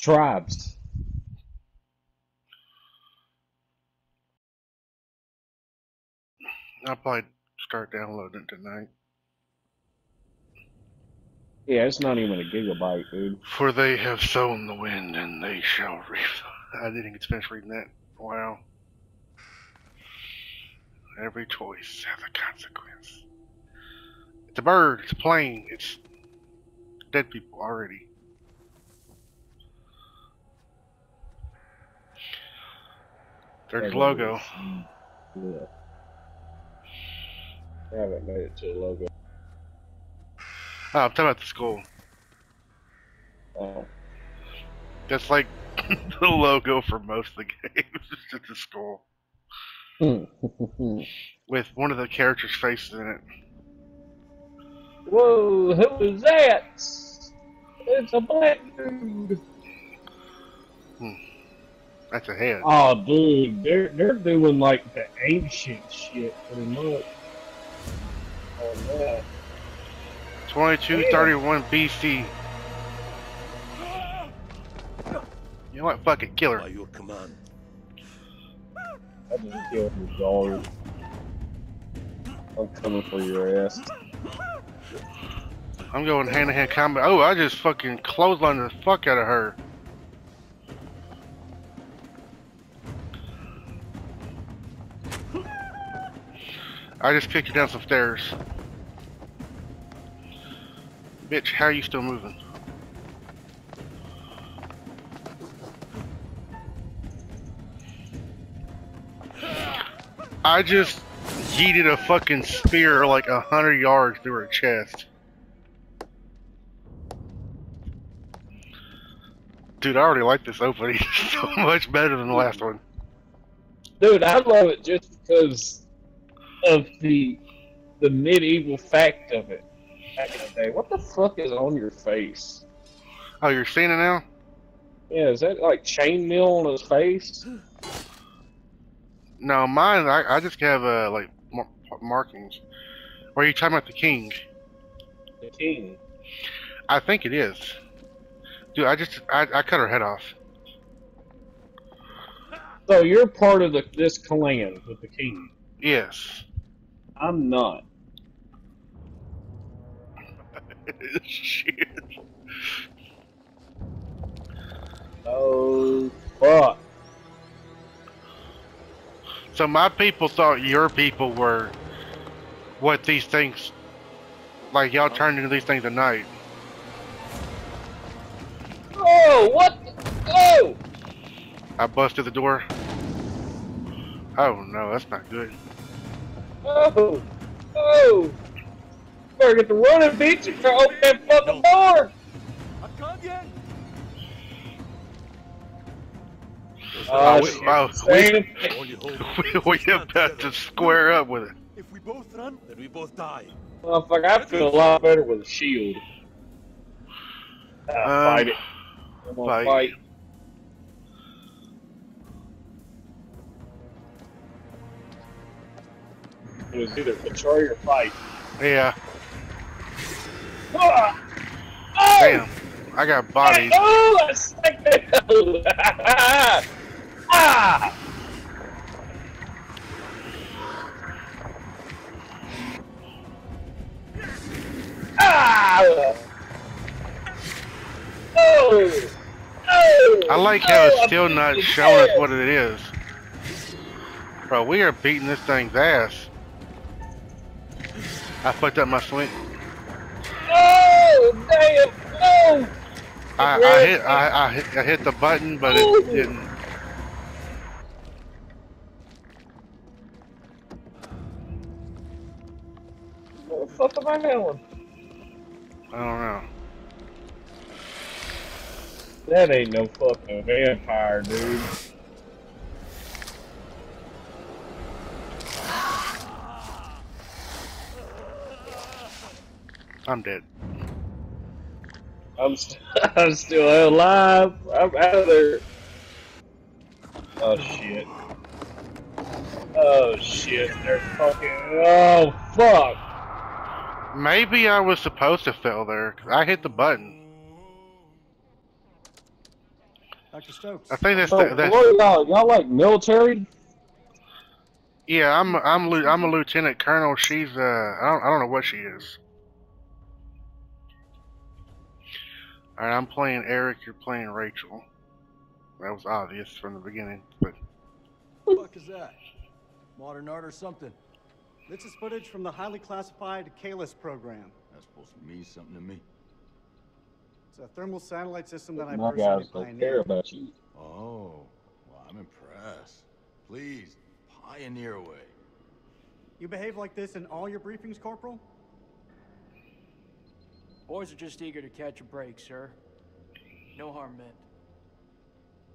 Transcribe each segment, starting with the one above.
Tribes. I'll probably start downloading it tonight. Yeah, it's not even a gigabyte, dude. For they have sown the wind, and they shall reap. I didn't get to finish reading that. Wow. Every choice has a consequence. It's a bird. It's a plane. It's dead people already. There's the logo. Yeah. I haven't made it to a logo. Oh, I'm talking about the skull. Oh. That's like the logo for most of the games. It's just a skull with one of the characters' faces in it. Whoa, who is that? It's a black dude. Hmm. That's a hand. Oh, dude, they're they're doing like the ancient shit pretty much. Oh man. 2231 BC. You know what? Fuck it, kill her. By your command. I just killed your daughter. I'm coming for your ass. I'm going hand to hand combat. Oh, I just fucking clotheslined the fuck out of her. I just kicked you down some stairs. Bitch, how are you still moving? I just yeeted a fucking spear like a hundred yards through her chest. Dude, I already like this opening so much better than the last one. Dude, I love it just because of the the medieval fact of it. Back in the day, what the fuck is on your face? Oh, you're seeing it now? Yeah, is that like chainmail on his face? No, mine. I, I just have uh, like mar markings. Or are you talking about the king? The king. I think it is. Dude, I just I, I cut her head off. So you're part of the, this clan with the king. Yes. I'm not. Shit. Oh fuck. So my people thought your people were what these things, like y'all turned into these things at night. Oh, what? The, oh! I busted the door. Oh no, that's not good. Oh! Oh! Better get the running, bitch, and open that fucking door! Oh, Oh, we, shit. oh, Same. Only hope. we, we about to square up with it. If we both run, then we both die. Motherfucker, I feel a lot better with a shield. Uh, Um, fight it. I'm gonna fight. fight. It was either betray or fight. Yeah. Ah! Oh! Damn. I got bodies. Oh, I it. ah! Ah! Oh! Oh! I like how it's Oh, still not showing us what it is. Bro, we are beating this thing's ass. I fucked up my swing. Oh, damn! Oh! I, I hit I, I hit I hit the button, but it didn't. What the fuck am I doing? I don't know. That ain't no fucking vampire, dude. I'm dead. I'm, st- I'm still alive. I'm out of there. Oh shit. Oh shit. They're fucking. Oh fuck. Maybe I was supposed to fail there. 'cause I hit the button. Dr. Stokes. I think that's So, the, that's what are y'all? Y'all like military? yeah. I'm I'm I'm a lieutenant colonel. She's uh I don't I don't know what she is. All right, I'm playing Eric. You're playing Rachel. That was obvious from the beginning, but What the fuck is that? Modern art or something? This is footage from the highly classified Kalis program. That's supposed to mean something to me. It's a thermal satellite system that I My personally guys don't care about you. Oh, well, I'm impressed. Please, pioneer away. You behave like this in all your briefings, Corporal? Boys are just eager to catch a break, sir. No harm meant.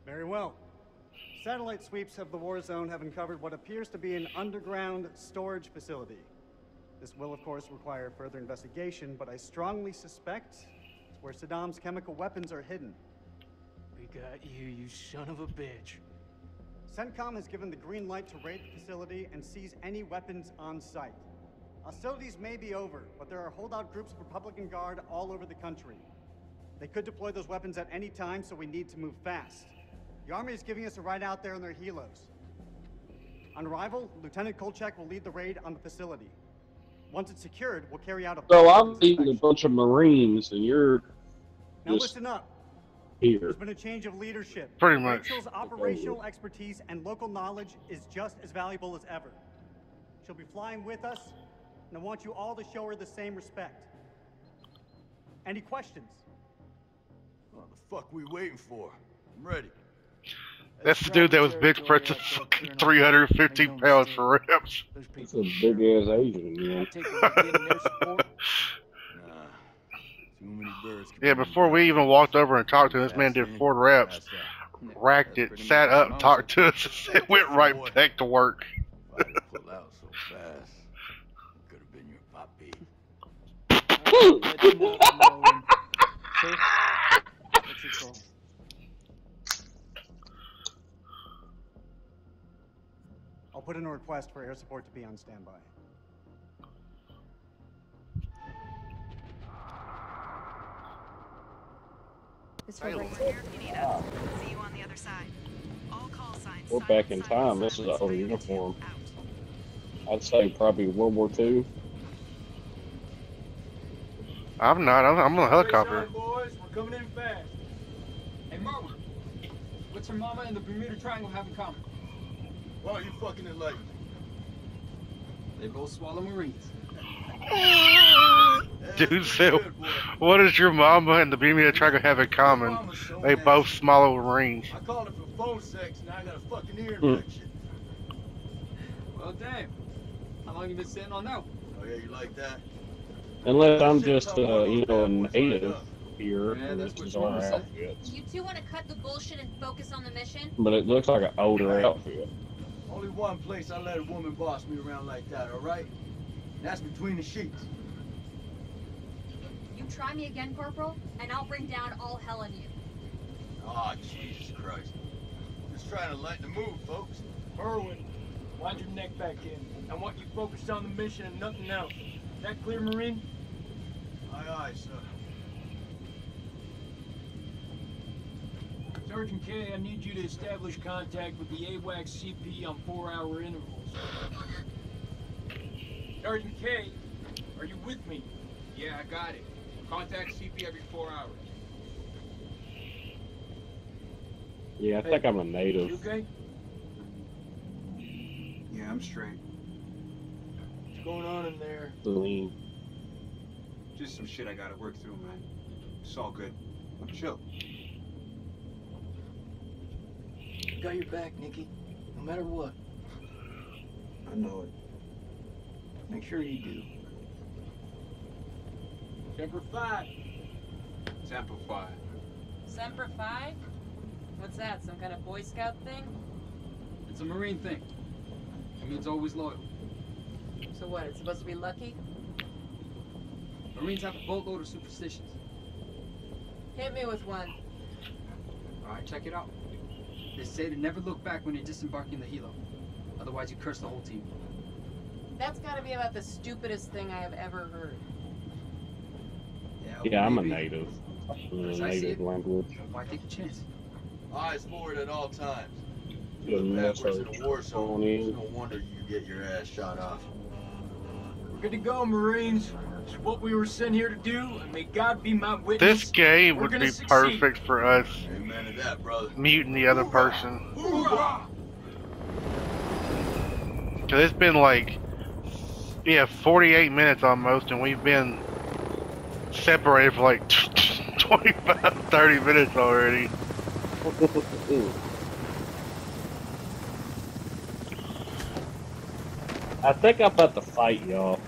Very well. Satellite sweeps of the war zone have uncovered what appears to be an underground storage facility. This will, of course, require further investigation, but I strongly suspect it's where Saddam's chemical weapons are hidden. We got you, you son of a bitch. CENTCOM has given the green light to raid the facility and seize any weapons on site. Hostilities may be over, but there are holdout groups of Republican Guard all over the country. They could deploy those weapons at any time, so we need to move fast. The Army is giving us a ride out there in their helos. On arrival, Lieutenant Kolchak will lead the raid on the facility. Once it's secured, we'll carry out a So I'm weapons leading a bunch of Marines, and you're Now just listen up. here. There's been a change of leadership. Pretty much. Rachel's operational expertise and local knowledge is just as valuable as ever. She'll be flying with us, and I want you all to show her the same respect. Any questions? What the fuck we waiting for? I'm ready. that's the dude that was bench pressing fucking 350 pounds for reps. Those It's people. a big ass Asian, you know. I take it we're getting their support. Nah. Too many birds. can Yeah, before we even walked over and talked to him, this man did four reps, racked it, sat up, talked to us, and went right back to work. If I didn't pull out so fast, could have been your papi. I'll let you know tomorrow. Sir, what's your call? I'll put in a request for air support to be on standby. It's for right We're here if you need us. See you on the other side. All call signs. We're back in time. This is silent, our uniform. I'd say probably World War Two. I'm not. I'm, I'm on a helicopter. boys, we're coming in fast. Hey, Merwin, what's her mama and the Bermuda Triangle have in common? Why are you fucking enlightened? They both swallow Marines. Dude That's said, good, boy. What does your mama and the Bermuda Triangle have in common? So They nasty. both swallow Marines. I called it for phone sex, now I got a fucking ear hmm. infection. Well, damn. How long you been sitting on that one? Oh yeah, you like that? Unless I'm just, how uh, you know, a those bad boys lined native here, Yeah, and that's this what is your our mama You two want to cut the bullshit and focus on the mission? But it looks like an older outfit. Only one place I let a woman boss me around like that, alright? That's between the sheets. You try me again, Corporal, and I'll bring down all hell on you. Oh, Jesus Christ. Just trying to lighten the mood, folks. Merwin, wind your neck back in. I want you focused on the mission and nothing else. Is that clear, Marine? Aye, aye, sir. Sergeant Kay, I need you to establish contact with the AWACS CP on four-hour intervals. Sergeant Kay, are you with me? Yeah, I got it. Contact CP every four hours. Yeah, I think I'm a You native. okay? Yeah, I'm straight. What's going on in there? Celine. Just some shit I gotta work through, man. It's all good. Chill. Got your back, Nikki. No matter what. I know it. Make sure you do. Semper Fi. Sample five. Semper Fi? What's that? Some kind of Boy Scout thing? It's a Marine thing. It means always loyal. So what? It's supposed to be lucky? Marines have a boatload of superstitions. Hit me with one. Alright, check it out. They say to never look back when you're disembarking the helo. Otherwise, you curse the whole team. That's gotta be about the stupidest thing I have ever heard. Yeah, Yeah, I'm a native. As I see native it. language. Why take a chance? Eyes forward at all times. Good Backwards in a war zone. It's no wonder you get your ass shot off. We're good to go, Marines. It's what we were sent here to do, and may God be my witness. This game We're would be succeed. perfect for us Amen to that, brother. muting the other person. Cause it's been like, yeah, 48 minutes almost, and we've been separated for like 25, 30 minutes already. I think I'm about to fight y'all.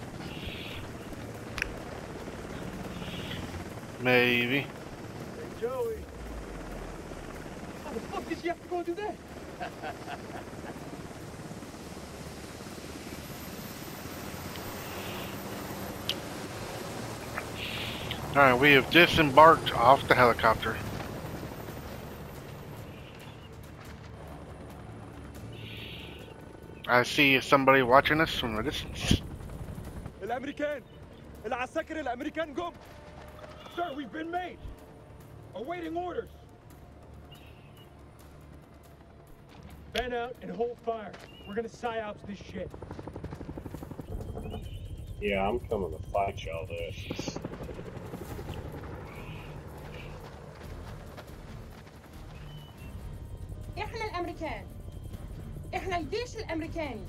Maybe. Hey, Joey. How the fuck did you have to go do that? Alright, we have disembarked off the helicopter. I see somebody watching us from a distance. الامريكان العساكر الامريكان جم Sir, we've been made. Awaiting orders. Fan out and hold fire. We're gonna psyops this shit. Yeah, I'm coming to fight y'all this. احنا الامريكان احنا الجيش الامريكاني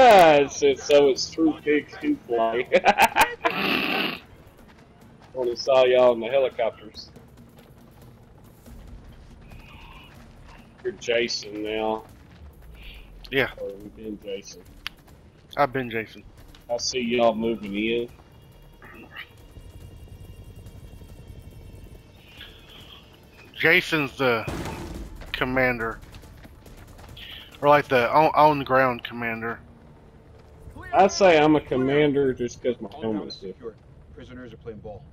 Ah, it's, so it's true pigs do fly. Only saw y'all in the helicopters. You're Jason now. Yeah. Or we've been Jason. I've been Jason. I see y'all moving in. Jason's the commander. Or like the on, on ground commander. I say I'm a commander just because my All helmet's ground different. secure. Prisoners are playing ball.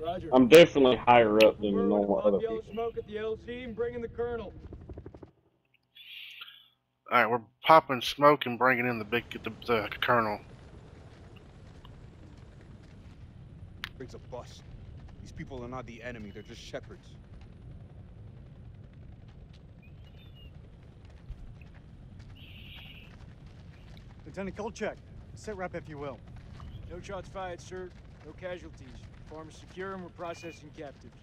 Roger. I'm definitely higher up than the normal with other Bob Yellow people. Smoke at the LZ and bringing the colonel. Alright, we're popping smoke and bringing in the big the, the colonel. It's a bust. These people are not the enemy, they're just shepherds. Lieutenant Kolchak, sit rep if you will. No shots fired, sir. No casualties. Farm is secure and we're processing captives.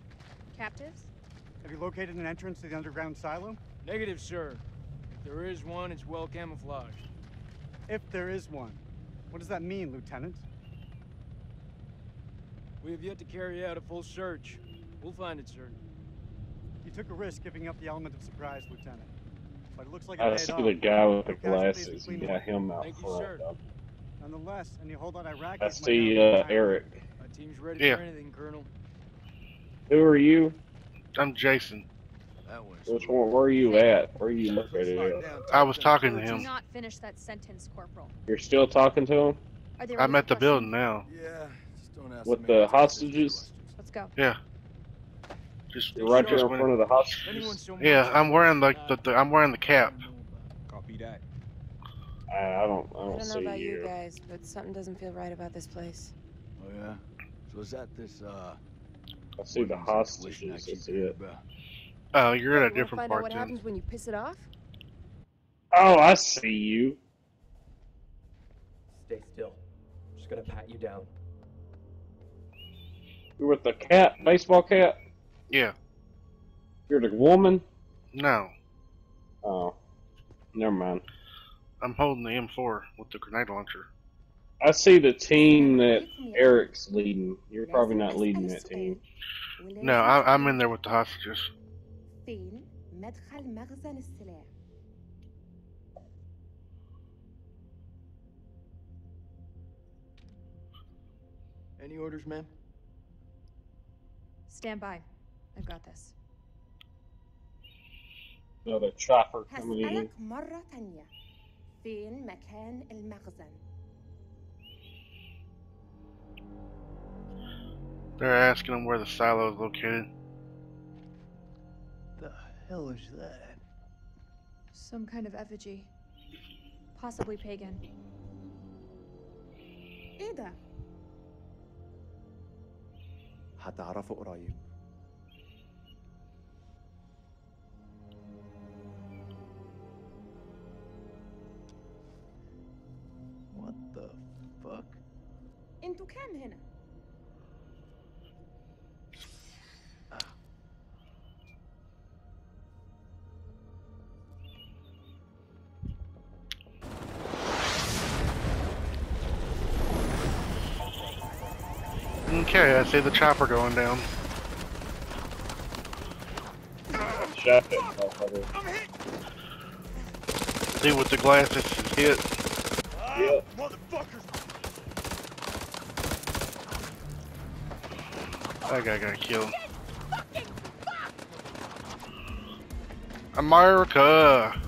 Captives? Have you located an entrance to the underground silo? Negative, sir. If there is one, it's well camouflaged. If there is one. What does that mean, Lieutenant? We have yet to carry out a full search. We'll find it, sir. You took a risk giving up the element of surprise, Lieutenant. But it looks like I see the guy with the glasses. You got him out Thank you, front. sir. dog. Nonetheless, any holdout Iraqis I might see uh. Eric. My team's ready Yeah. for anything, Colonel. Who are you? I'm Jason. That one's Which one? Where are you at? Where are you located at? I was talking to him. Do him. not finish that sentence, Corporal. You're still talking to him Are there I'm at the questions? building now. Yeah, just don't ask with the hostages. Let's go. Yeah. Just, You're right there in front of the Anyone hostages. Yeah, I'm wearing the, the, the I'm wearing the cap. Copy that. I, I don't. I I don't, don't know see about you you. guys, but something doesn't feel right about this place. Oh yeah. So is that this uh? I see the women's intuition hostages. I That's keep it. about? Oh, you're in a Hey, wanna different find out part what then. happens when you piss it off? Oh, I see you. Stay still. I'm just gonna pat you down. You're with the cat, baseball cat. Yeah. You're the woman. No, Oh, never mind. I'm holding the M4 with the grenade launcher. I see the team that Eric's leading. You're probably not leading that team. No, I, am in there with the hostages. Any orders, ma'am? Stand by. I've got this. Another chopper coming in. فين مكان المخزن؟ They're asking him where the silo is located. The hell is that? Some kind of effigy. Possibly pagan. Ada. حتعرفه قريب. انتوا كام هنا؟ Okay, I see the chopper going down. Shot that motherfucker. Dude with the glasses is hit. Yep. Motherfuckers! That guy got killed. America!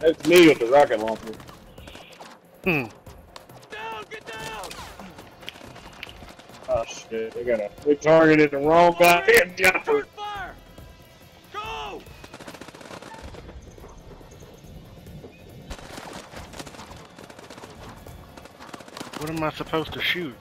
That's me with the rocket launcher. Hmm. Oh shit, they got a we targeted the wrong goddamn jumper. Go! What am I supposed to shoot?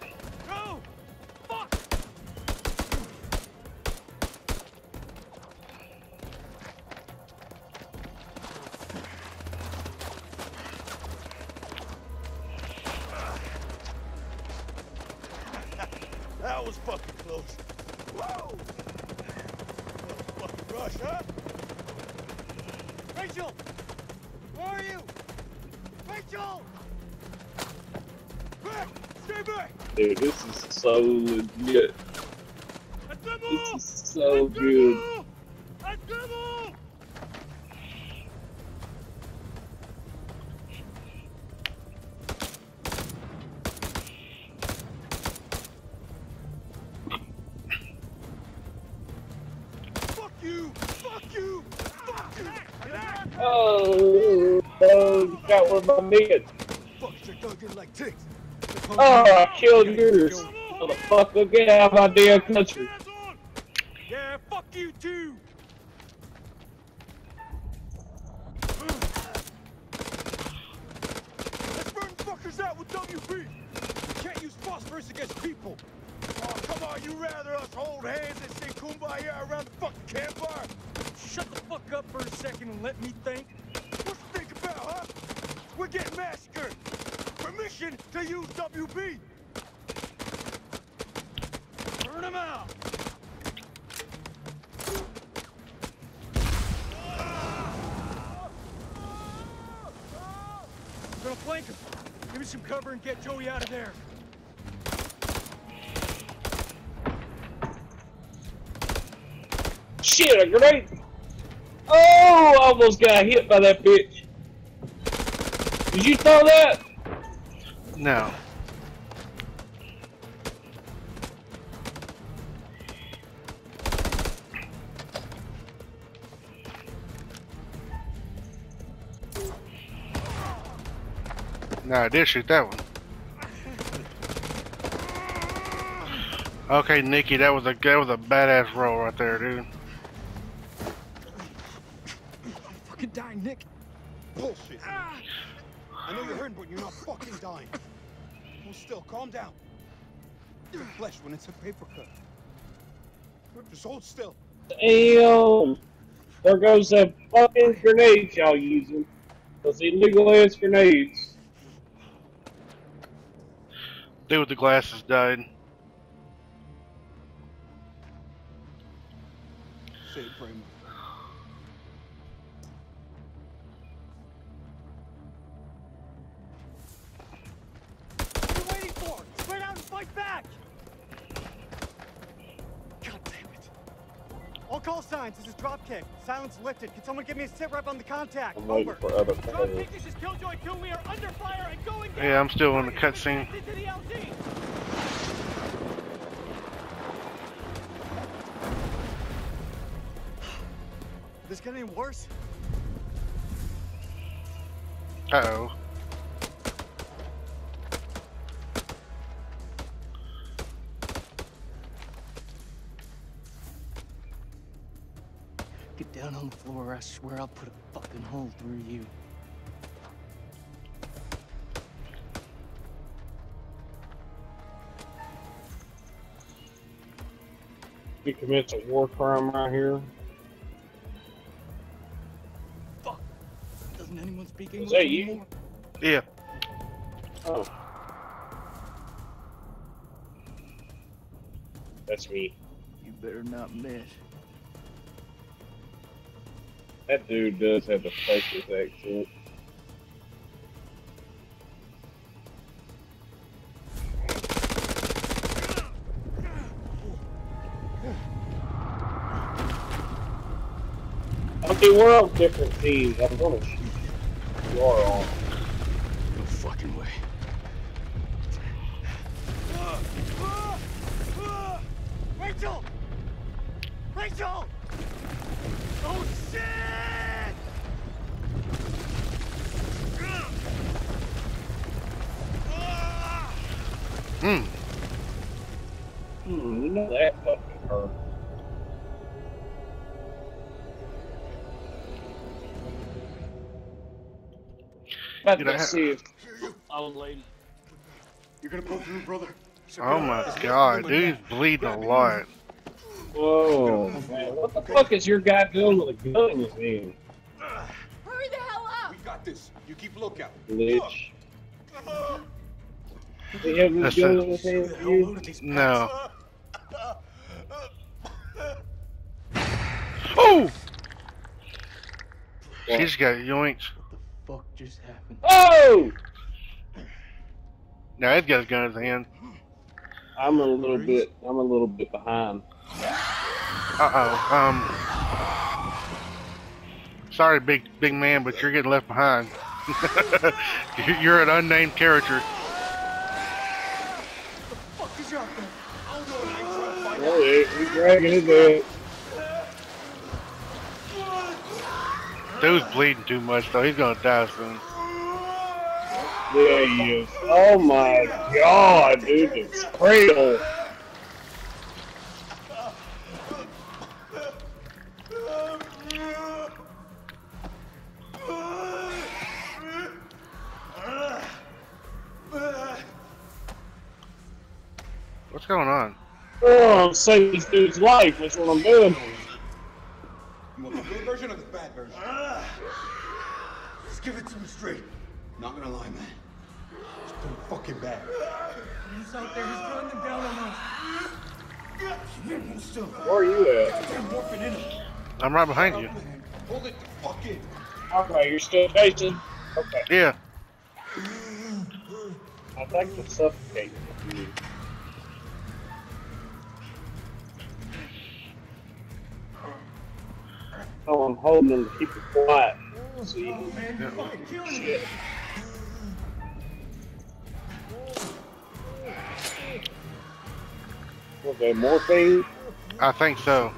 So. This is so good. Fuck you! Fuck you! Fuck you! Oh, oh, got one of my men. Fuckers are like ticks. Oh, I killed yours. Motherfucker, get out of my damn country. Yeah, fuck you too! Let's burn fuckers out with WP! You can't use phosphorus against people! Oh, come on, you rather us hold hands and sing kumbaya around the fucking campfire? Shut the fuck up for a second and let me think. What you think about, huh? We're getting massacred! Permission to use WP! Burn them out! Gonna flank him. Give me some cover and get Joey out of there. Shit, a grenade. Oh, almost got hit by that bitch. Did you throw that? No. No, I did shoot that one. Okay, Nikki, that was a that was a badass roll right there, dude. Fucking dying, Nick. Bullshit. I know you're hurting, but you're not fucking dying. Hold still, calm down. Your flesh when it's a paper cut. Just hold still. Damn. Um, there goes that fucking grenades y'all using. Those illegal ass grenades. Dude with the glasses died. Silence lifted. Can someone give me a sit rep on the contact? I'm waiting Over. for other players. Dropkick, this is Killjoy 2. We are under fire and going down. Yeah, I'm still in the cutscene. Into the LZ. This get any worse? Uh oh. Floor, I swear I'll put a fucking hole through you. He commits a war crime right here. Fuck! Doesn't anyone speak Is English that you? anymore? Yeah. Oh. That's me. You better not miss. That dude does have the fakest accent. I mean, we're on different teams. I'm gonna shoot you. You are on. No fucking way. Rachel! Rachel! About Dude, I to ha- see if old lady. You're gonna pull through, brother. Oh my god, dude, he's bleeding a lot. Whoa, man, what the fuck is your guy doing with a gun in his hand? Hurry the hell up! We got this. You keep lookout. Lich. They have That's this gun a- in his No. Oh! She's got yoinked. Fuck just happened. Oh! Now he's got his gun in his hand. I'm a little bit. I'm a little bit behind. Uh oh. Um. Sorry, big big man, but you're getting left behind. you're an unnamed character. Fuck is your thing? I don't know what I ain't trying to Oh, yeah, he's dragging his ass. Dude's bleeding too much though. He's gonna die soon. There he is. Oh my god, dude, it's cradle. What's going on? Oh, I'm saving this dude's life. That's what I'm doing. I'm right behind you. Hold it the fuck in. Okay, you're still chasing? Okay. Yeah. I think the suffocate. Oh, I'm holding him to keep it quiet. See? Oh, man, you're fucking killing me. Was there morphine? I think so.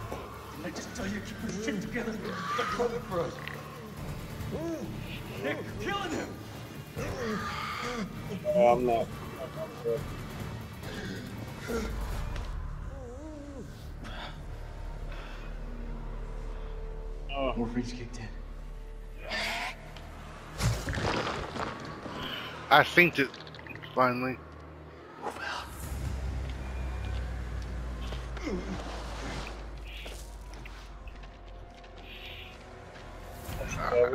Didn't I just tell you They're coming for us. Nick, you're killing him. Uh, I'm not. I'm not sure. Oh, Morphine's kicked in. I synced it finally.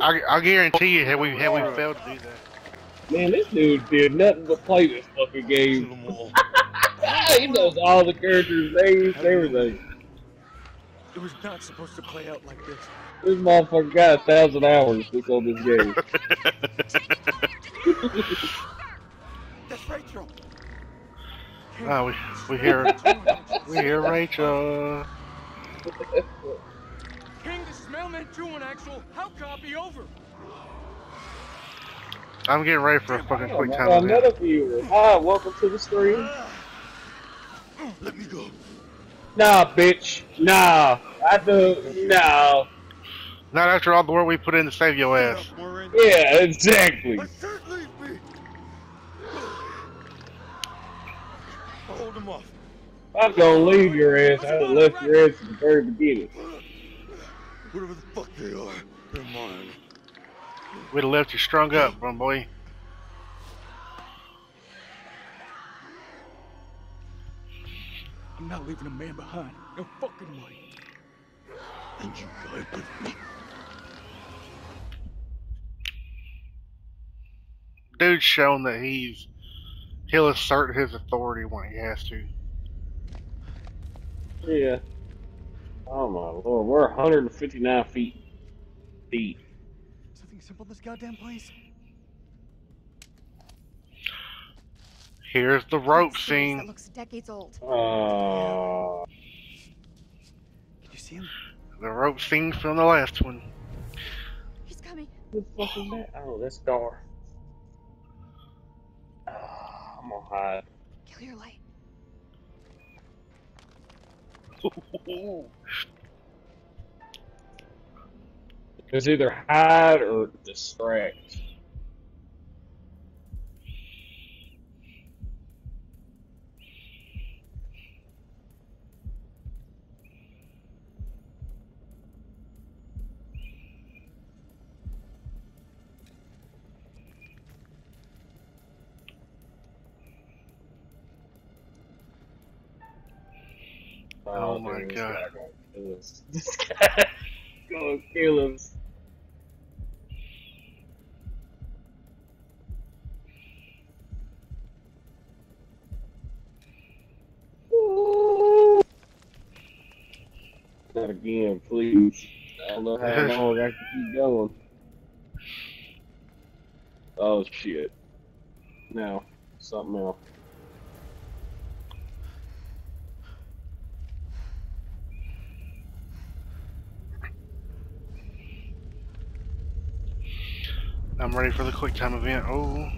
I, I guarantee you, had we had we failed to do that, man, this dude did nothing but play this fucking game. he knows all the characters' names, and everything. It was not supposed to play out like this. This motherfucker got a thousand hours just on this game. That's Rachel. oh, we we hear we hear Rachel. King, this is Mailman 2 and Actual. How copy over? I'm getting ready for a fucking quick time event. another viewer. Hi, welcome to the stream. Let me go. Nah, bitch. Nah. I do. Nah. Not after all the work we put in to save your ass. Yeah, exactly. My shirt leave me. Hold him off. I was gonna leave your ass. I would have left your ass at the very beginning. Whatever the fuck they are, they're mine. We'd have left you strung up, my boy. I'm not leaving a man behind. No fucking way. And you died with me. Dude's shown that he's he'll assert his authority when he has to. Yeah. Oh my lord, we're 159 feet deep. Something simple, this goddamn place. Here's the rope scene. That scene. looks decades old. Uh, Can you see him? The rope scene from the last one. He's coming. what the fuck is that? Oh, that's Dar. Ah, I'm gonna hide. Kill your light. It's either hide or distract. Oh my God. guy gonna kill us. This guy gonna kill us. Not again, please. I don't know how long I can keep going. Oh shit. Now, something else. I'm ready for the quick time event. Oh,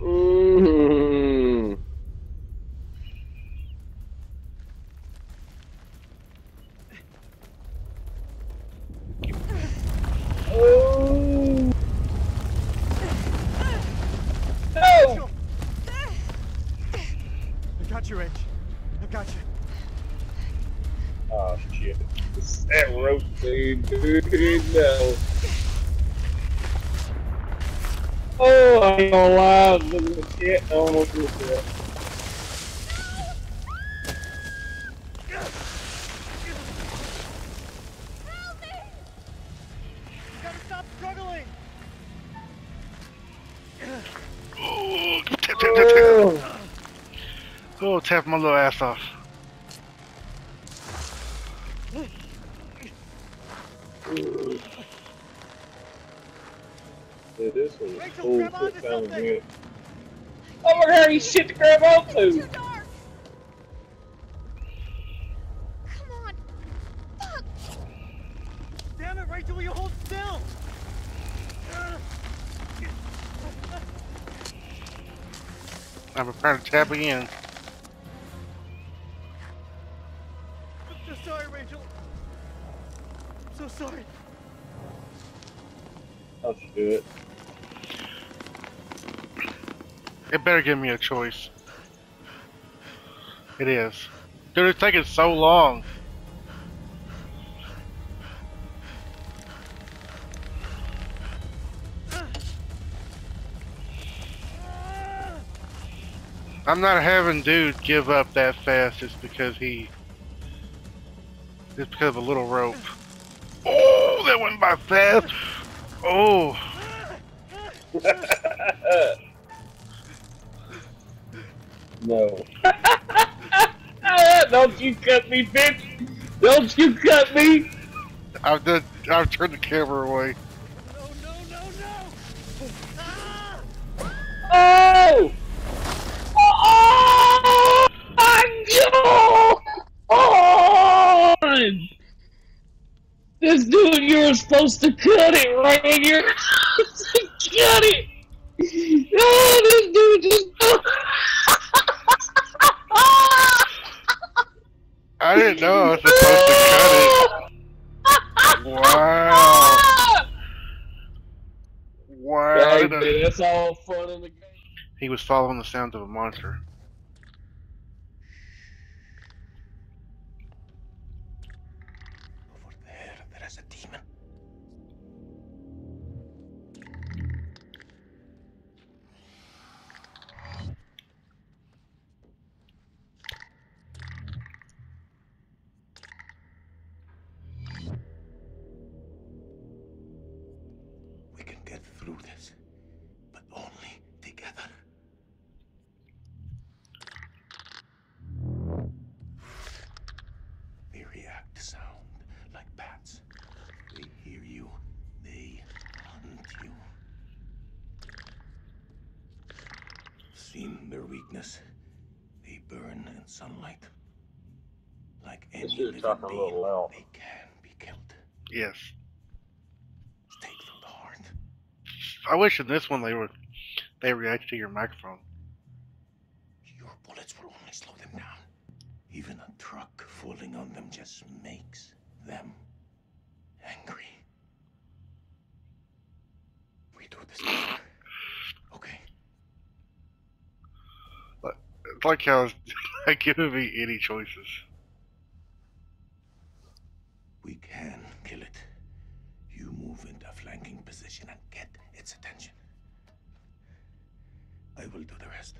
Mm. Oh. No! I got you, Edge. I got you. Oh shit. That rope thing, dude. No. I ain't gonna lie. Look at shit. I missed that. You gotta stop struggling. oh, tap, tap, tap, tap. Oh, tap my little ass off. Is Rachel, cool. grab onto something. Oh my god, he's shit to grab onto! Dark. Come on. Fuck. Damn it, Rachel, will you hold still? I'm prepared to tap again. Better give me a choice. It is. Dude, it's taking so long. I'm not having dude give up that fast just because he just because of a little rope. Oh, that went by fast. Oh, no. Don't you cut me, bitch! Don't you cut me! I've done, I've turned the camera away. No, no, no, no! Oh! Oh! My God! Oh! This dude, you were supposed to cut it right in your cut it. Oh, this dude just. I didn't know I was supposed to cut it. Wow. Wow. I Hey, didn't- man, that's all fun in the game. He was following the sounds of a monster. Seen their weakness. They burn in sunlight. Like any living talking a being, little loud. they can be killed. Yes. Take from the heart. I wish in this one they were they react to your microphone. Your bullets will only slow them down. Even a truck falling on them just makes them angry. We do this together. Okay. It's like how it's not giving me any choices. We can kill it. You move into a flanking position and get its attention. I will do the rest.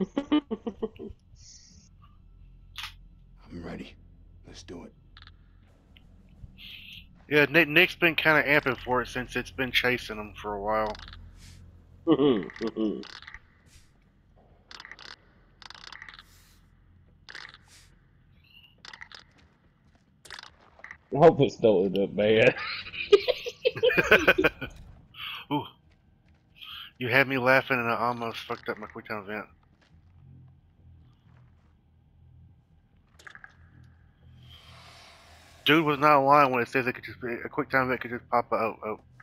I'm ready. Let's do it. Yeah, Nick, Nick's been kind of amping for it since it's been chasing him for a while. I hope it's not that bad. Ooh. You had me laughing and I almost fucked up my quick time event. Dude was not lying when it says it could just be a quick time event could just pop up. Oh, oh.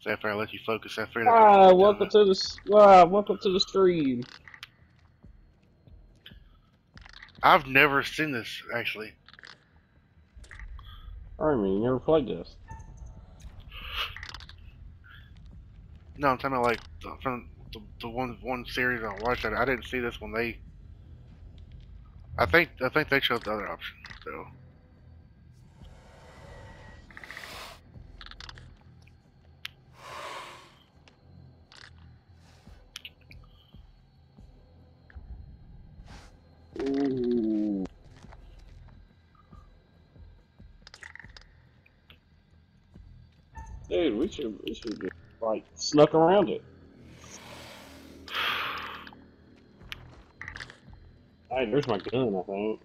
So after I let you focus, I figured. Ah, welcome to the ah, welcome to the stream. I've never seen this actually. I mean, you never played this. No, I'm talking about like the, from the, the one one series I watched. I, I didn't see this one. They, I think I think they chose the other option. So Ooh. Dude, we should we should just like snuck around it. Hey, there's my gun, I think.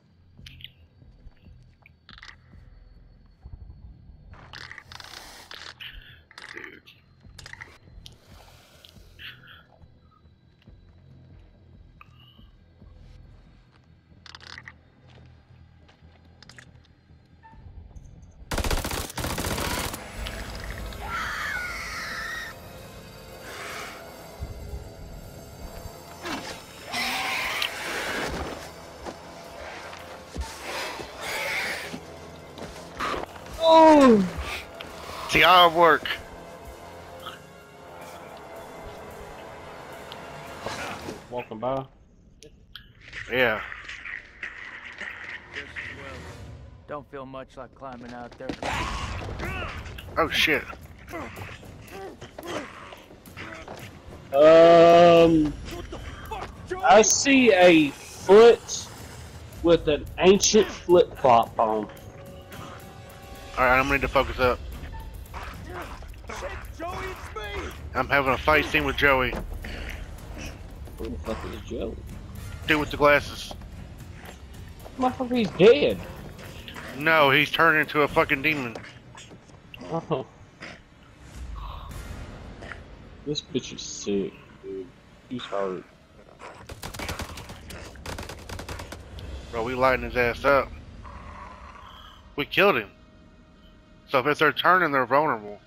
See how it work. Walking by. Yeah. Don't feel much like climbing out there. Oh shit. Um, I see a foot with an ancient flip flop on. All right, I'm gonna need to focus up. I'm having a fight scene with Joey. Who the fuck is Joe? Dude with the glasses. Motherfucker, he's dead. No, he's turned into a fucking demon. Oh. This bitch is sick, dude. He's hurt. Bro, we lighting his ass up. We killed him. So if it's their turn and they're vulnerable,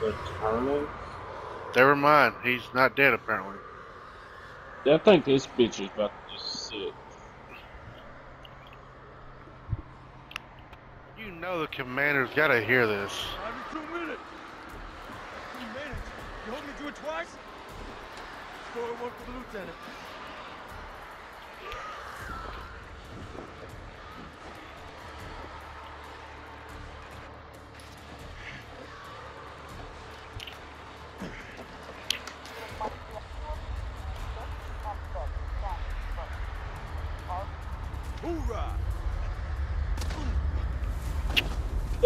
The turning? never mind. He's not dead apparently. I think this bitch is about to just sit. You know the commander's gotta hear this. Every two minutes. You managed. You hope to do it twice? Story one for the lieutenant.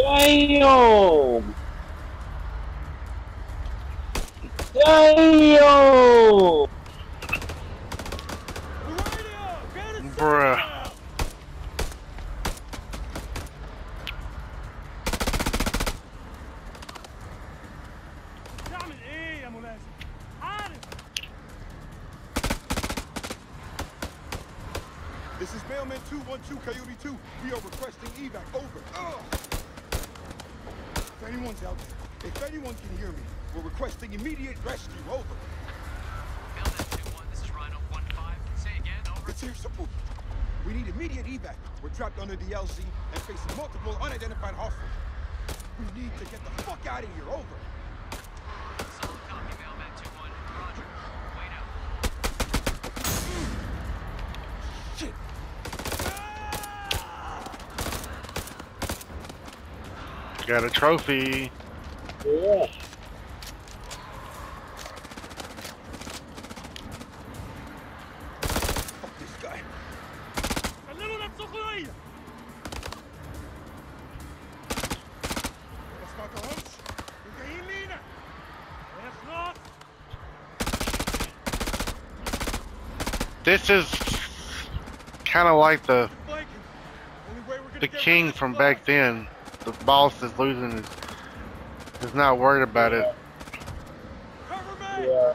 Damn! Damn! Bruh. This is Mailman 212 Coyote 2. We are requesting evac. Over. Ugh. If anyone's out there, if anyone can hear me, we're requesting immediate rescue. Over. This is Rhino 1-5. Say again, over. It's air support. We need immediate evac. We're trapped under the LZ and facing multiple unidentified hostiles. We need to get the fuck out of here. Over. Solid copy, Mailman 2-1. Roger. Wait out. Shit. Got a trophy. Yeah. Fuck this guy. This is kind of like the the king from back then. The boss is losing his, is not worried about it. Yeah.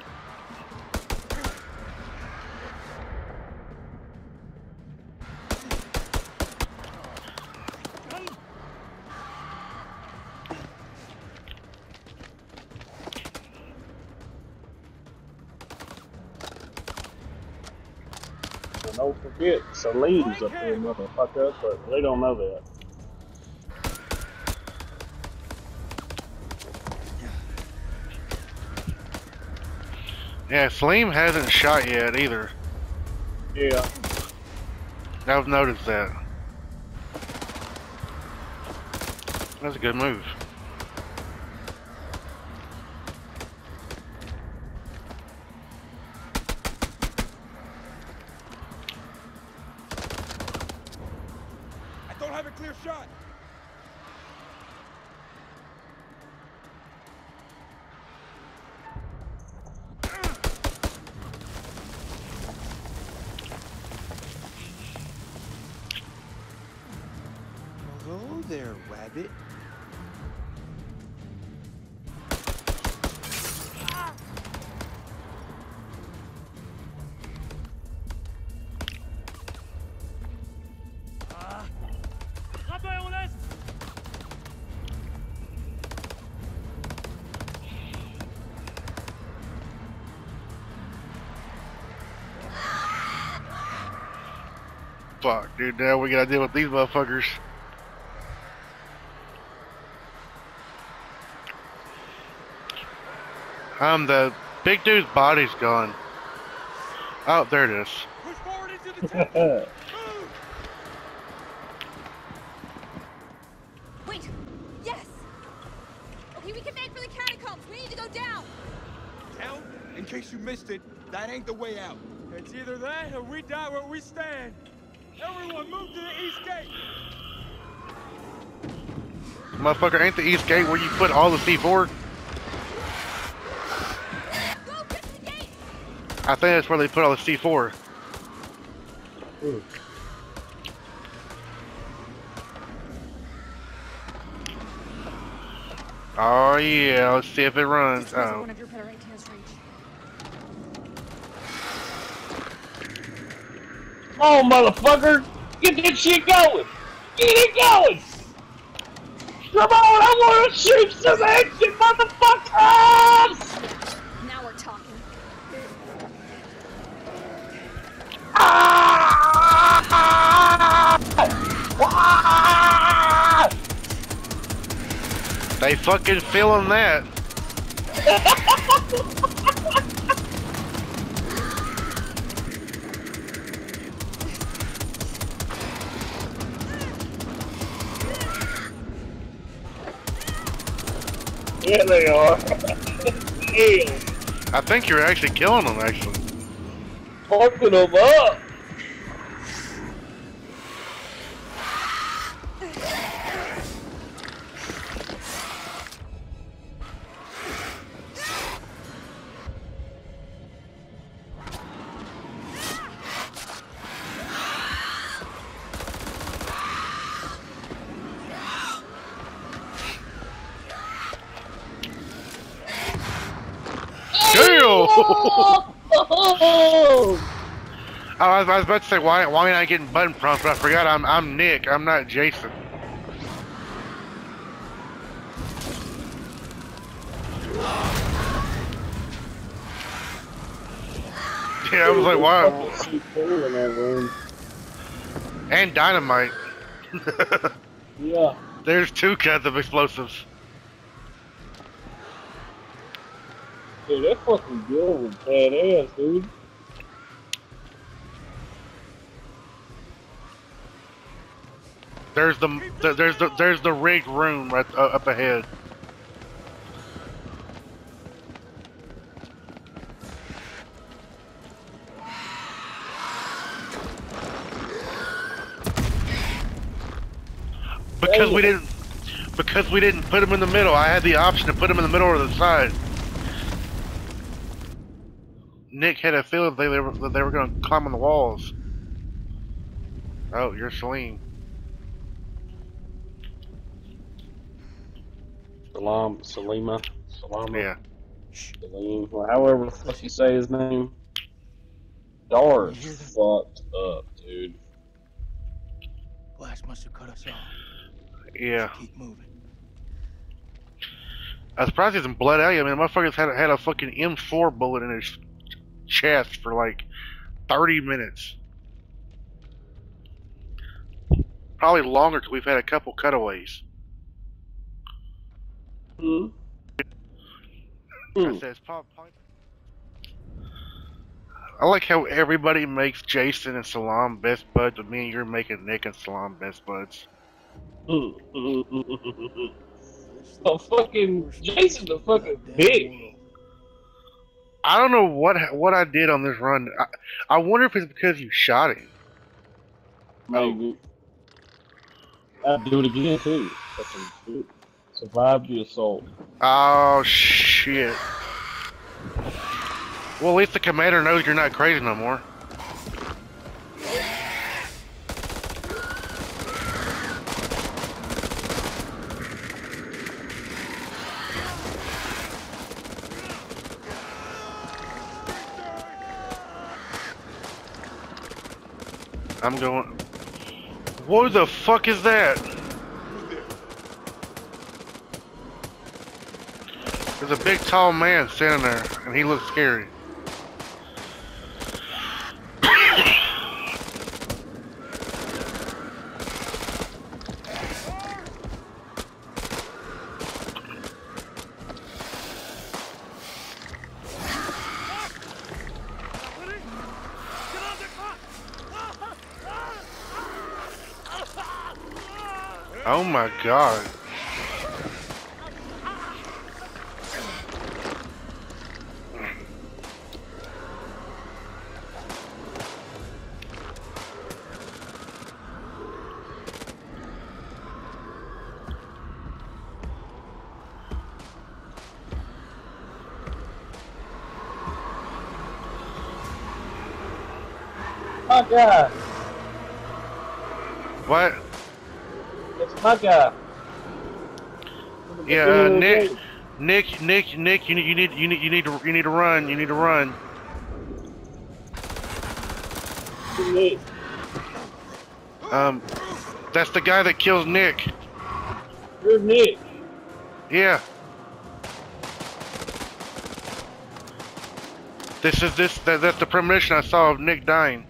And don't forget, Salim's up there, motherfucker, but they don't know that. Yeah, Flame hasn't shot yet either. Yeah. I've noticed that. That's a good move. Dude, now we gotta deal with these motherfuckers. Um, the big dude's body's gone. Oh, there it is. Push forward into the tent. Wait! Yes! Okay, we can make for the catacombs. We need to go down. Down? In case you missed it, that ain't the way out. It's either that or we die where we stand. Everyone move to the east gate. Motherfucker, ain't the east gate where you put all the C4? I think that's where they put all the C4. Oh yeah, let's see if it runs. Oh. On, motherfucker! Get that shit going! Get it going! Come on, I wanna shoot some action, motherfuckers! Now we're talking. They fucking feeling that. Yeah, they are. I think you're actually killing them, actually. Fucking them up! Was, I was about to say why why am I getting button prompts, but I forgot I'm I'm Nick. I'm not Jason. Yeah, I was like, wow. Fucking C4 in that room. And dynamite. Yeah. There's two kinds of explosives. Dude, that fucking girl was badass, dude. There's the, the there's the there's the rigged room right uh, up ahead. Because we didn't because we didn't put them in the middle. I had the option to put them in the middle or the side. Nick had a feeling they, they were they were going to climb on the walls. Oh, you're Celine. Salam, Salima, Salama. Yeah. Salim, or however the fuck you say his name. Dar's fucked up, dude. Blast must have cut us off. Yeah. Keep moving. I was surprised he hasn't bled out yet. I mean, the motherfucker's had, had a fucking M4 bullet in his chest for like 30 minutes. Probably longer because we've had a couple cutaways. Hmm. I said, it's prob- I like how everybody makes Jason and Salam best buds, but me and you're making Nick and Salam best buds. a fucking Jason, the fucking big. I don't know what what I did on this run. I, I wonder if it's because you shot him. Maybe. I'll do it again too. Survive the assault. Oh shit. Well, at least the commander knows you're not crazy no more. I'm going. What the fuck is that? There's a big tall man standing there, and he looks scary. Oh my god. Guy. What? It's my. Yeah, uh, Nick, Nick, Nick, Nick, you need, you need, you need, you need to, you need to run. You need to run. Um, that's the guy that kills Nick. You're Nick. Yeah. This is this. That, that's the premonition I saw of Nick dying.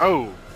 Oh.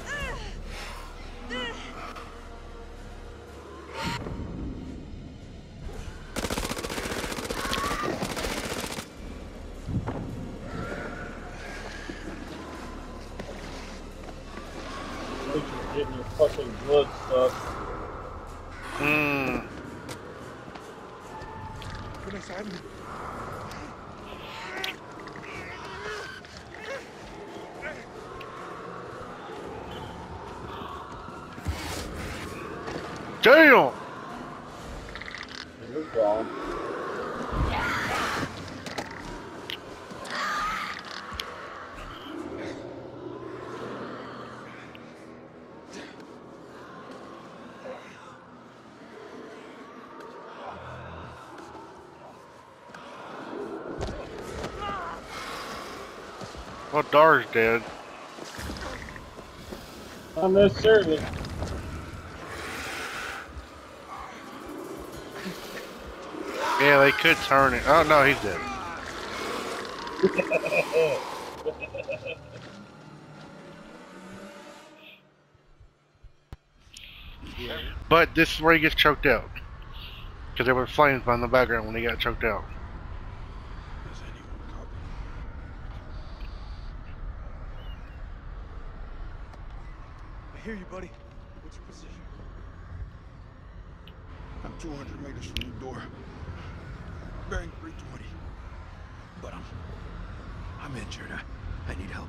Dar's dead. I'm Not necessarily. Yeah, they could turn it. Oh no, he's dead. But this is where he gets choked out. Because there were flames on the background when he got choked out. I hear you, buddy. What's your position? I'm 200 meters from the door. Bearing 320. But I'm... I'm injured. I, I need help.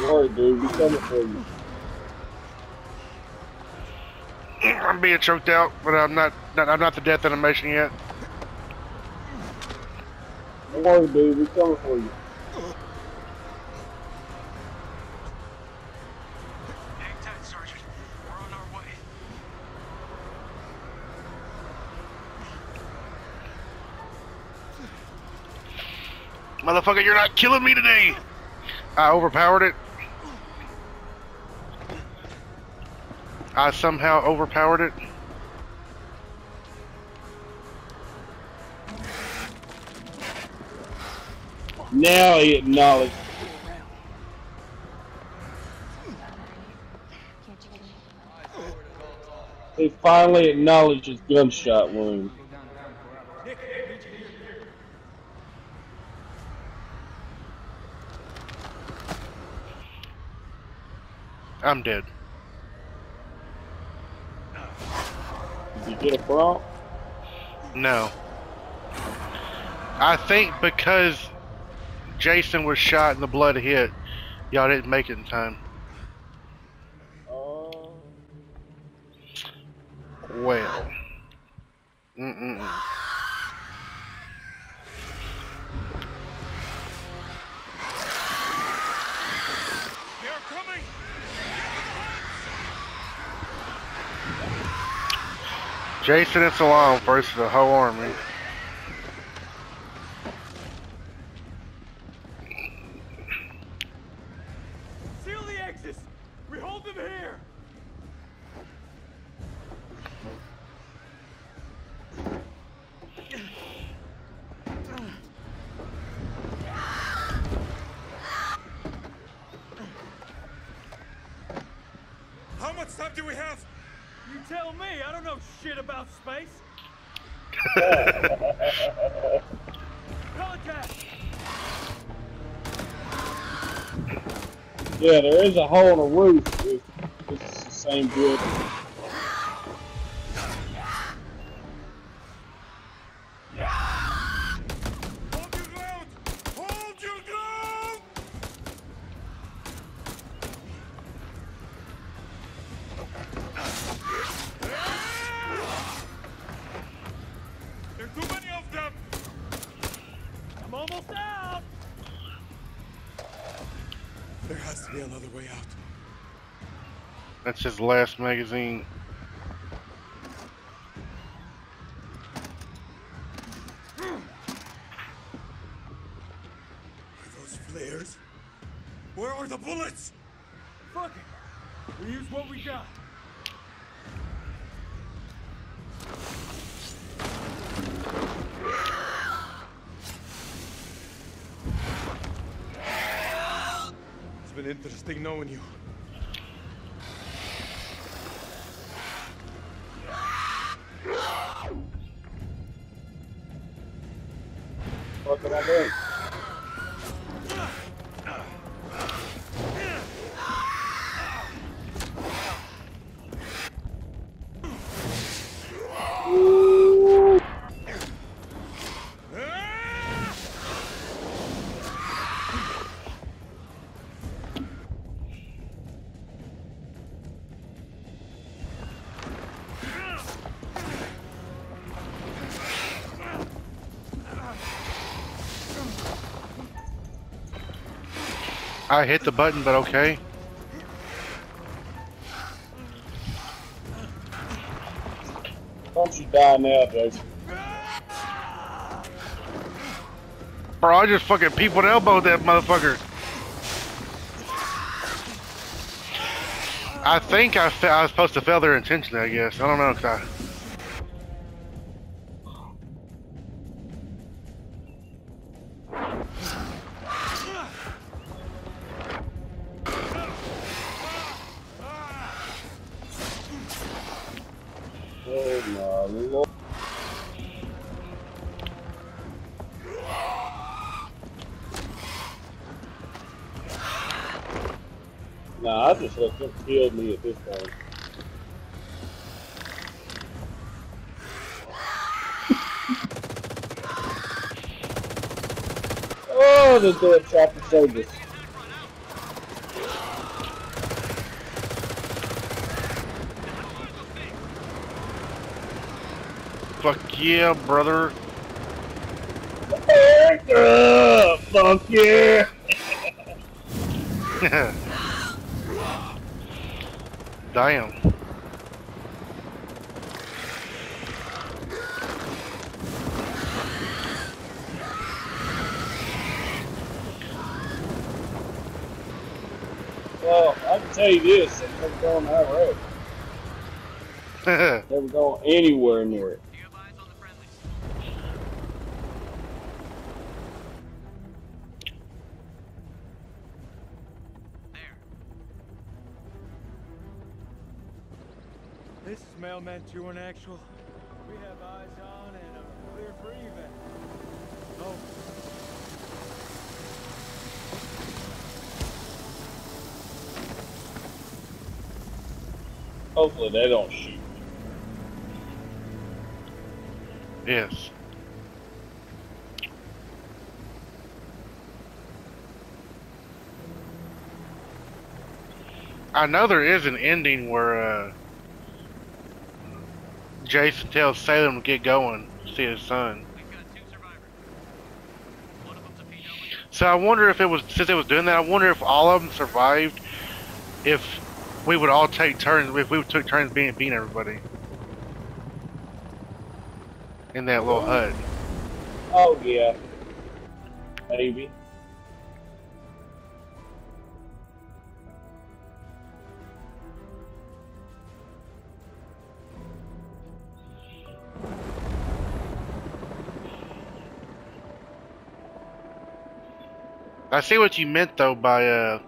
Don't dude. We coming for you. I'm being choked out, but I'm not, not I'm not the death animation yet. Don't worry, dude. We coming for you. Hang tight, Sergeant. We're on our way. Motherfucker, you're not killing me today! I overpowered it. I somehow overpowered it. Now he acknowledged. He finally acknowledged his gunshot wound. I'm dead. Did you get a prompt? No. I think because Jason was shot and the blood hit, y'all didn't make it in time. Well. Mm-mm. They're coming! Jason and Salon versus the whole army. Seal the exits! We hold them here! How much time do we have? Tell me. I don't know shit about space. Yeah, there is a hole in the roof. If it's the same building. Last magazine. I hit the button, but okay. Don't you die now, Jason. Bro, I just fucking people elbowed that motherfucker. I think I, I was supposed to fail their intention, I guess. I don't know, cause I... Nah, I just let them kill me at this point. oh, the dead trapper soldiers. Fuck yeah, brother. Uh, fuck yeah! Damn. Well, I can tell you this, they've never gone that road. Never gone anywhere near it. Mailman 2 in actual. We have eyes on and are clear for even. Oh. Hopefully they don't shoot. yes. I know there is an ending where uh, Jason tells Salem to get going to see his son. So I wonder if it was since it was doing that. I wonder if all of them survived. If we would all take turns. If we took turns being beating everybody in that little hut. Oh yeah. Maybe. I see what you meant though by uh.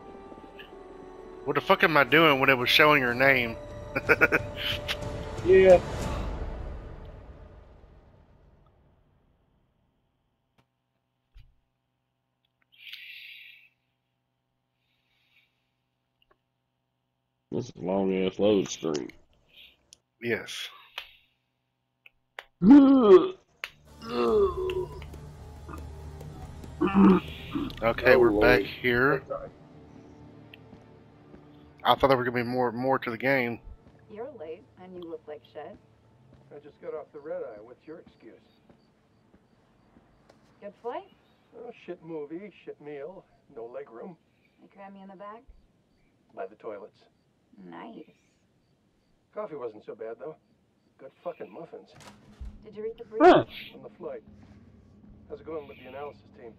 What the fuck am I doing when it was showing your name? Yeah. This is a long ass load screen. yes. Okay, Oh, we're Lord. back here. I thought there were gonna be more more to the game. You're late, and you look like shit. I just got off the red eye. What's your excuse? Good flight? Oh, shit movie, shit meal, no leg room. They cram you in the back? By the toilets. Nice. Coffee wasn't so bad though. Good fucking muffins. Did you read the brief? Huh. On the flight. How's it going with the analysis team?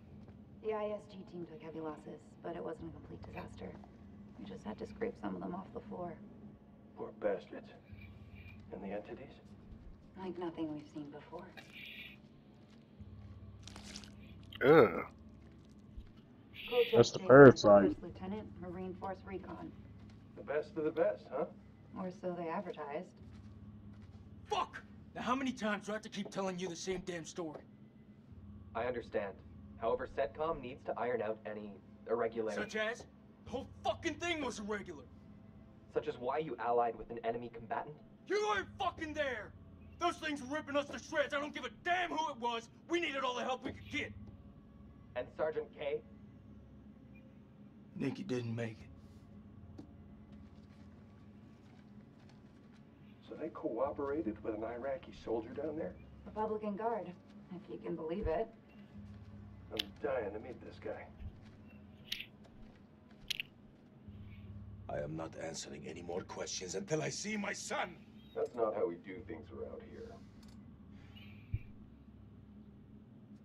The ISG team took heavy losses, but it wasn't a complete disaster. We just had to scrape some of them off the floor. Poor bastards. And the entities? Like nothing we've seen before. Ugh. That's the takes parasite. Lieutenant, Marine Force Recon. The best of the best, huh? Or so they advertised. Fuck! Now how many times do I have to keep telling you the same damn story? I understand. However, CENTCOM needs to iron out any irregularities. Such as? The whole fucking thing was irregular. Such as why you allied with an enemy combatant? You weren't fucking there! Those things were ripping us to shreds. I don't give a damn who it was. We needed all the help we could get. And Sergeant Kay? Nikki didn't make it. So they cooperated with an Iraqi soldier down there? Republican Guard, if you can believe it. I'm dying to meet this guy. I am not answering any more questions until I see my son. That's not how we do things around here.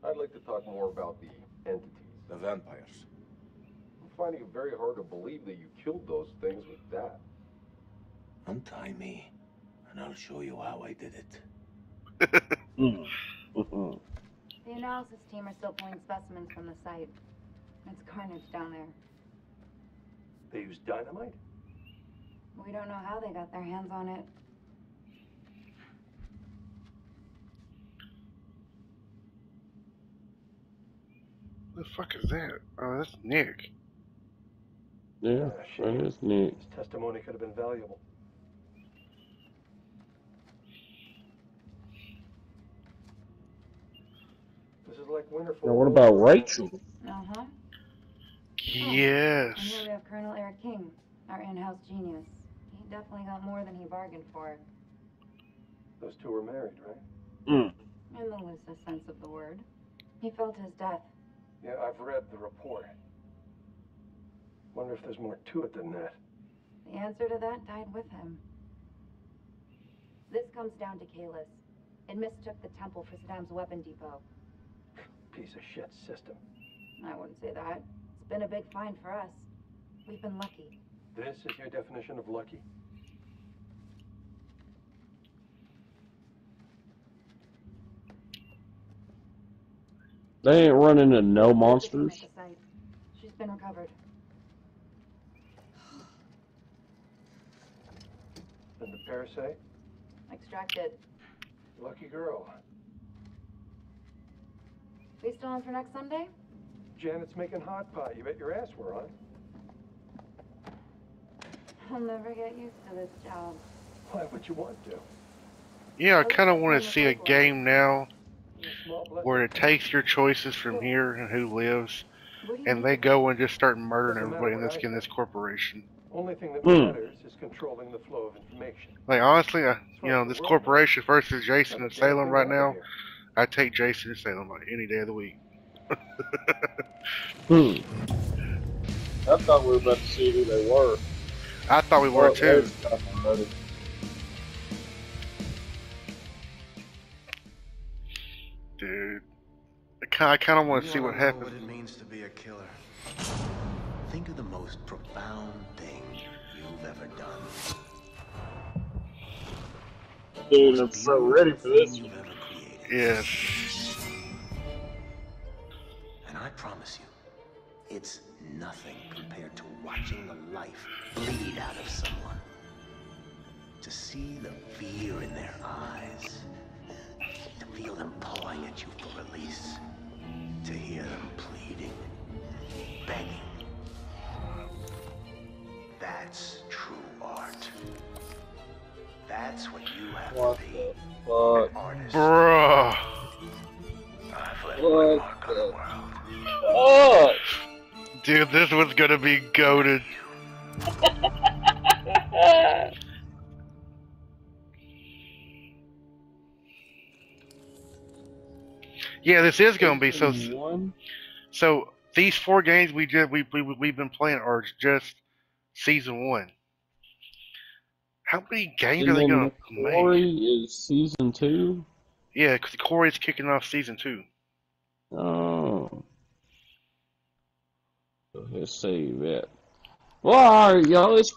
I'd like to talk more about the entities. The vampires. I'm finding it very hard to believe that you killed those things with that. Untie me, and I'll show you how I did it. The analysis team are still pulling specimens from the site. It's carnage down there. They used dynamite? We don't know how they got their hands on it. The fuck is that? Oh, that's Nick. Yeah, ah, that is neat. His testimony could have been valuable. Is like winter Now, what about Rachel? Uh huh. Yes. And here we have Colonel Eric King, our in-house genius. He definitely got more than he bargained for, Those two were married, right? in the loosest sense of the word. He felt his death. Yeah, I've read the report. Wonder if there's more to it than that. The answer to that died with him. This comes down to Kalis. It mistook the temple for Saddam's weapon depot. Piece of shit system. I wouldn't say that. It's been a big find for us. We've been lucky. This is your definition of lucky? They ain't running into no monsters. At the site. She's been recovered. And the parasite? Eh? Extracted. Lucky girl. We still on for next Sunday? Janet's making hot pot. You bet your ass we're on. I'll never get used to this job. Why would you want to? Yeah, I kind of want to see a game now where it takes your choices from here and who lives, and they go and just start murdering everybody in this in this corporation. Only thing that Hmm. matters is controlling the flow of information. Like honestly, I, you know, this corporation versus Jason and Salem right now, I take Jason and Salem like any day of the week. Hmm. I thought we were about to see who they were. I thought we were Well, too. there's something already. Dude, I kind, I kind of want to see what happens. What it means to be a killer. Think of the most profound thing you've ever done. Dude, I'm so ready for this. one. Yes. And I promise you, it's nothing compared to watching the life bleed out of someone. To see the fear in their eyes. To feel them pawing at you for release. To hear them pleading, begging. That's true art. That's what you have What to be. fuck? An artist. Bruh. I've left my What mark the the world. fuck? Dude, this one's gonna be goaded. Yeah, this is gonna be so. So these four games we did we we we've been playing are just season one. How many games And are they gonna the make? Quarry is season two. Yeah, because Quarry's kicking off season two. Oh. Let's save it. Well, alright, y'all. It's